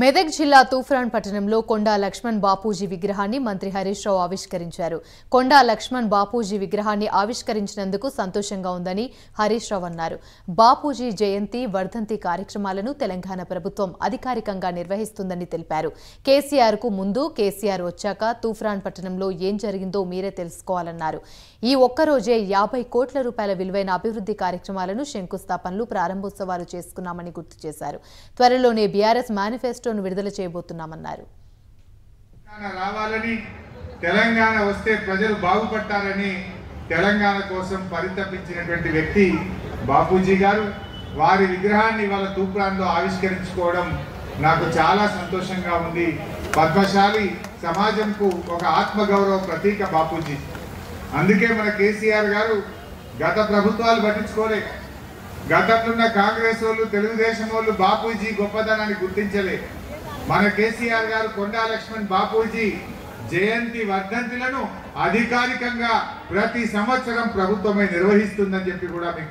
మెదక్ జిల్లా తూఫ్రాన్ పట్టణంలో కొండా లక్ష్మణ్ బాపూజీ విగ్రహాన్ని మంత్రి హరీష్ రావు ఆవిష్కరించారు. కొండా లక్ష్మణ్ బాపూజీ విగ్రహాన్ని ఆవిష్కరించినందుకు సంతోషంగా ఉందని హరీష్ రావు అన్నారు. బాపూజీ జయంతి వర్ధంతి కార్యక్రమాలను తెలంగాణ ప్రభుత్వం అధికారికంగా నిర్వహిస్తుందని తెలిపారు. కేసీఆర్కు ముందు కేసీఆర్ వచ్చాక తూఫ్రాన్ పట్టణంలో ఏం జరిగిందో మీరే తెలుసుకోవాలన్నారు. ఈ ఒక్కరోజే యాభై కోట్ల రూపాయల విలువైన అభివృద్ధి కార్యక్రమాలను శంకుస్థాపనలు ప్రారంభోత్సవాలు చేసుకున్నామని గుర్తు చేశారు. త్వరలోనే బీఆర్ఎస్ మేనిఫెస్టోను విడుదల చేయబోతున్నామన్నారు. తెలంగాణ రావాలని తెలంగాణ వస్తే ప్రజలు బాగుపడతారని తెలంగాణ కోసం పరితపించినటువంటి వ్యక్తి బాపూజీ గారు. వారి విగ్రహాన్ని వాళ్ళ తూప్రాన్లో ఆవిష్కరించుకోవడం నాకు చాలా సంతోషంగా ఉంది. పద్మశాలి సమాజంకు ఒక ఆత్మగౌరవ ప్రతీక బాపూజీ. అందుకే మన కేసీఆర్ గారు గత ప్రభుత్వాలు పట్టించుకోలేదు గతంలో ఉన్న కాంగ్రెస్ వాళ్ళు తెలుగుదేశం వాళ్ళు బాపూజీ గొప్పదనాన్ని గుర్తించలే. మన కేసీఆర్ గారు కొండా లక్ష్మణ్ బాపూజీ జయంతి వర్ధంతులను అధికారికంగా ప్రతి సంవత్సరం ప్రభుత్వమే నిర్వహిస్తుందని చెప్పి కూడా మీకు